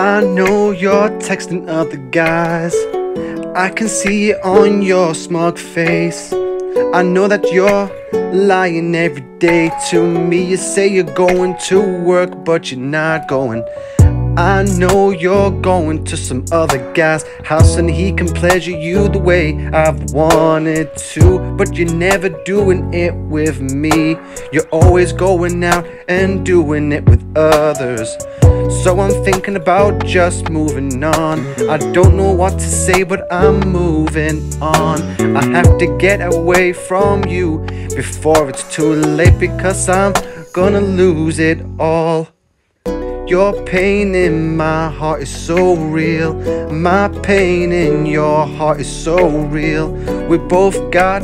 I know you're texting other guys. I can see it on your smug face. I know that you're lying every day to me. You say you're going to work, but you're not going. I know you're going to some other guy's house and he can pleasure you the way I've wanted to. But you're never doing it with me. You're always going out and doing it with others. So I'm thinking about just moving on. I don't know what to say, but I'm moving on. I have to get away from you before it's too late because I'm gonna lose it all. Your pain in my heart is so real. My pain in your heart is so real. We both got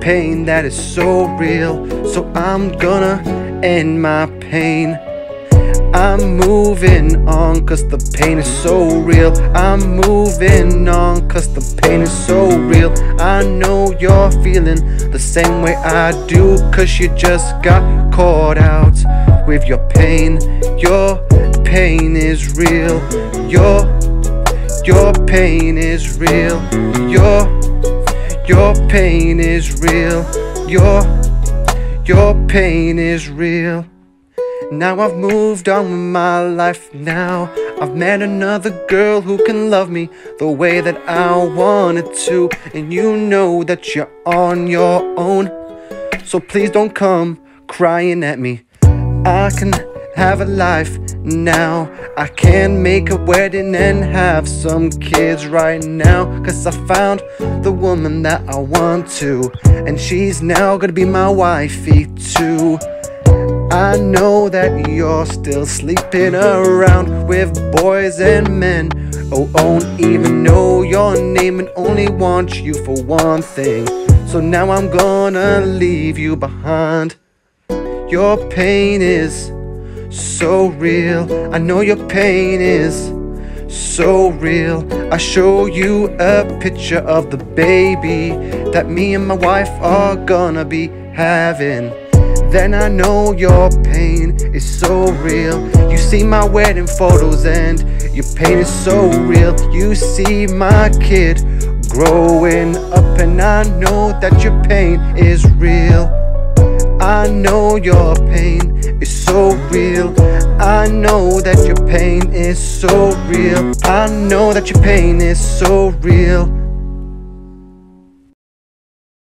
pain that is so real. So I'm gonna end my pain. I'm moving on cause the pain is so real. I'm moving on cause the pain is so real. I know you're feeling the same way I do cause you just got caught out with your pain. Your pain is real. Your your pain is real. Your your pain is real. Your your pain is real. Now I've moved on with my life now. I've met another girl who can love me the way that I wanted to. And you know that you're on your own. So please don't come crying at me. I can have a life now. I can make a wedding and have some kids right now. Cause I found the woman that I want to. And she's now gonna be my wifey too. I know that you're still sleeping around with boys and men Oh, oh don't even know your name and only want you for one thing So now I'm gonna leave you behind Your pain is so real I know your pain is so real I show you a picture of the baby That me and my wife are gonna be having then I know your pain is so real. You see my wedding photos and your pain is so real. You see my kid growing up, and I know that your pain is real. I know your pain is so real. I know that your pain is so real. I know that your pain is so real.